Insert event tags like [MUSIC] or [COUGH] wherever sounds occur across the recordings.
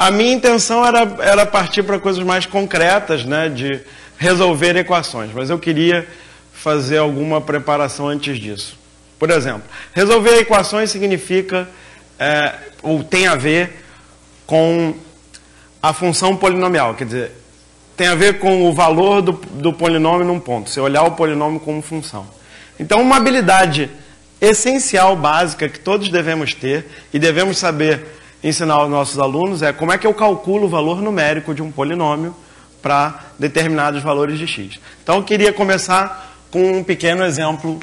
a minha intenção era, era partir para coisas mais concretas, né, de resolver equações, mas eu queria fazer alguma preparação antes disso. Por exemplo, resolver equações significa, é, ou tem a ver com a função polinomial, quer dizer, tem a ver com o valor do, do polinômio num ponto, você olhar o polinômio como função. Então, uma habilidade essencial, básica, que todos devemos ter e devemos saber ensinar aos nossos alunos é como é que eu calculo o valor numérico de um polinômio para determinados valores de x. Então, eu queria começar com um pequeno exemplo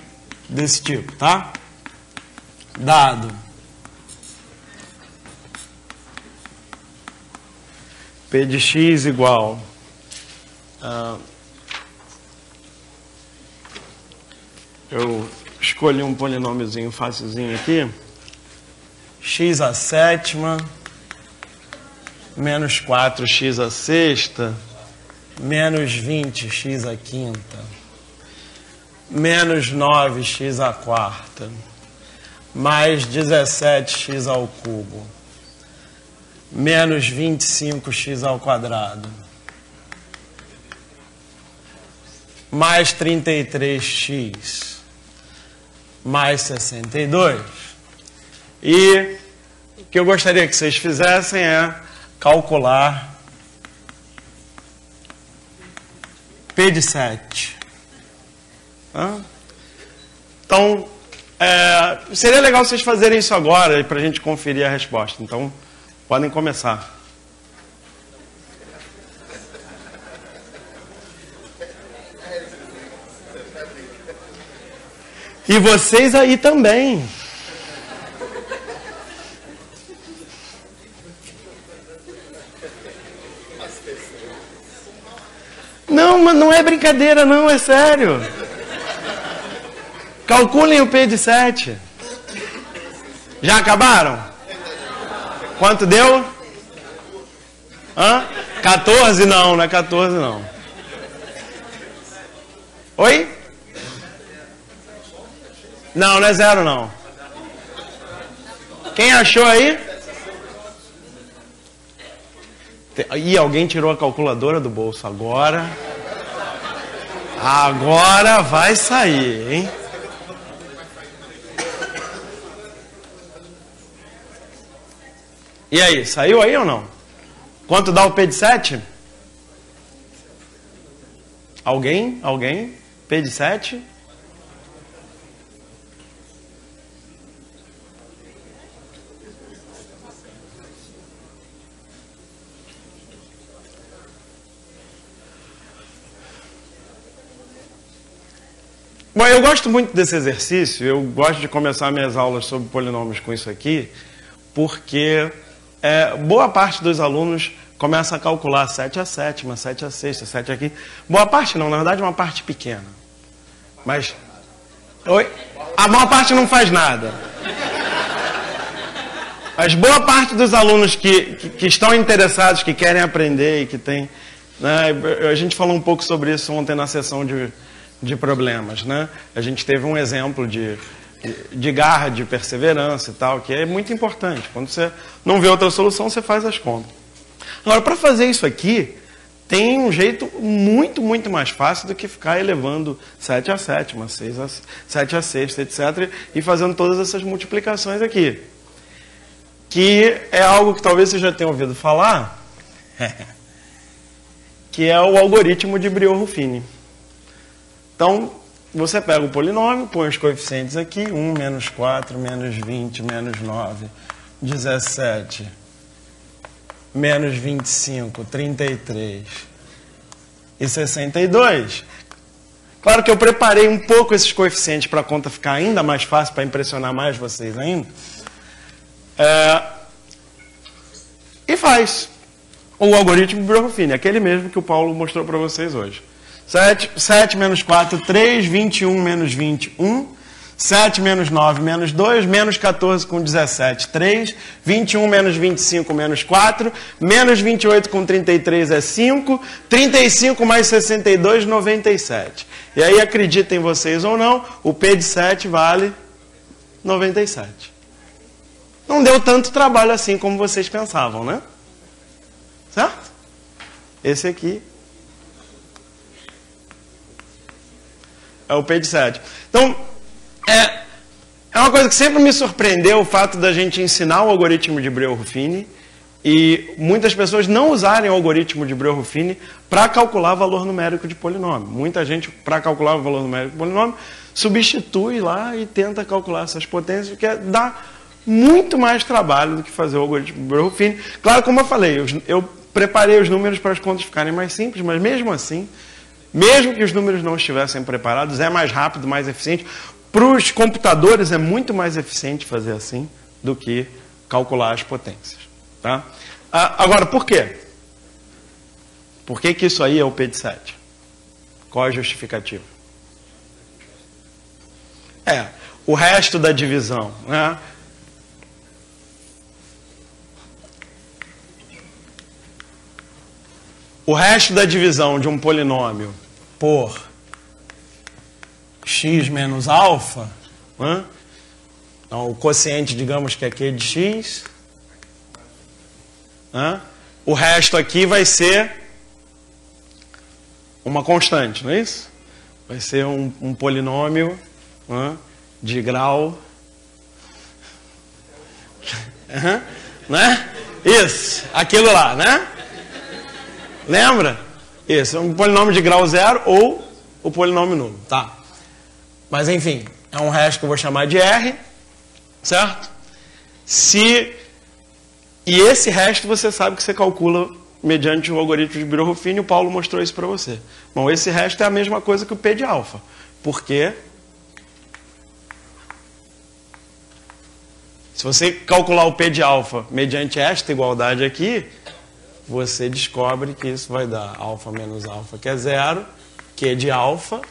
desse tipo, tá? Dado p de x igual uh, eu escolhi um polinômiozinho facilzinho aqui x a sétima menos 4x a sexta menos 20x a quinta menos 9x a quarta, mais 17x ao cubo, menos 25x ao quadrado, mais 33x, mais 62. E que eu gostaria que vocês fizessem é calcular P de 7. Então, é, seria legal vocês fazerem isso agora para a gente conferir a resposta. Então, podem começar. E vocês aí também. Não, mas não é brincadeira, não, é sério. Calculem o P de 7. Já acabaram? Quanto deu? Hã? 14? Não, não é 14 não. Oi? Não, não é zero não. Quem achou aí? Ih, alguém tirou a calculadora do bolso agora. Agora vai sair, hein? E aí, saiu aí ou não? Quanto dá o P de 7? Alguém? Alguém? P de 7? Bom, eu gosto muito desse exercício, eu gosto de começar minhas aulas sobre polinômios com isso aqui, porque é, boa parte dos alunos começa a calcular 7 a sétima, 7 a sexta, 7 aqui. Boa parte não, na verdade uma parte pequena. Mas. Oi? A maior parte não faz nada. Mas boa parte dos alunos que, que, que estão interessados, que querem aprender e que tem. Né, a gente falou um pouco sobre isso ontem na sessão de, de problemas. Né? A gente teve um exemplo de de garra, de perseverança e tal, que é muito importante. Quando você não vê outra solução, você faz as contas. Agora, para fazer isso aqui, tem um jeito muito, muito mais fácil do que ficar elevando 7 a sétima, 6 a, 7 a sexta, etc., e fazendo todas essas multiplicações aqui. Que é algo que talvez você já tenha ouvido falar, [LAUGHS] que é o algoritmo de Brio-Ruffini. Então, você pega o polinômio, põe os coeficientes aqui, 1, menos 4, menos 20, menos 9, 17, menos 25, 33 e 62. Claro que eu preparei um pouco esses coeficientes para a conta ficar ainda mais fácil, para impressionar mais vocês ainda. É, e faz o algoritmo Brofini, aquele mesmo que o Paulo mostrou para vocês hoje. 7, 7 menos 4, 3, 21 menos 20, 1. 7 menos 9 menos 2, menos 14 com 17, 3. 21 menos 25 menos 4. Menos 28 com 33 é 5. 35 mais 62, 97. E aí, acreditem vocês ou não, o P de 7 vale 97. Não deu tanto trabalho assim como vocês pensavam, né? Certo? Esse aqui é o P de 7. Então, é, é uma coisa que sempre me surpreendeu o fato da gente ensinar o algoritmo de Breuer-Ruffini e muitas pessoas não usarem o algoritmo de Breuer-Ruffini para calcular valor numérico de polinômio. Muita gente, para calcular o valor numérico de polinômio, substitui lá e tenta calcular essas potências, que dá muito mais trabalho do que fazer o algoritmo de Breuer-Ruffini. Claro, como eu falei, eu, eu preparei os números para as contas ficarem mais simples, mas mesmo assim, mesmo que os números não estivessem preparados, é mais rápido, mais eficiente. Para os computadores é muito mais eficiente fazer assim do que calcular as potências. Tá? Ah, agora, por quê? Por que, que isso aí é o P de 7? Qual a justificativa? É, o resto da divisão. Né? O resto da divisão de um polinômio por x menos alfa, né? então o quociente, digamos que é q de x, né? o resto aqui vai ser uma constante, não é isso? Vai ser um, um polinômio né? de grau. [LAUGHS] Uhum. Né? Isso, aquilo lá, né? Lembra? Isso, um polinômio de grau zero ou o polinômio nulo, tá? Mas enfim, é um resto que eu vou chamar de R, certo? Se e esse resto você sabe que você calcula mediante o algoritmo de Birro-Ruffini, o Paulo mostrou isso para você. Bom, esse resto é a mesma coisa que o P de alfa. Porque se você calcular o P de alfa mediante esta igualdade aqui, você descobre que isso vai dar alfa menos alfa, que é zero, Q de alfa,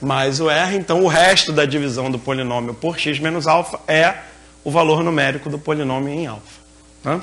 mais o R. Então, o resto da divisão do polinômio por x menos alfa é o valor numérico do polinômio em alfa. Tá?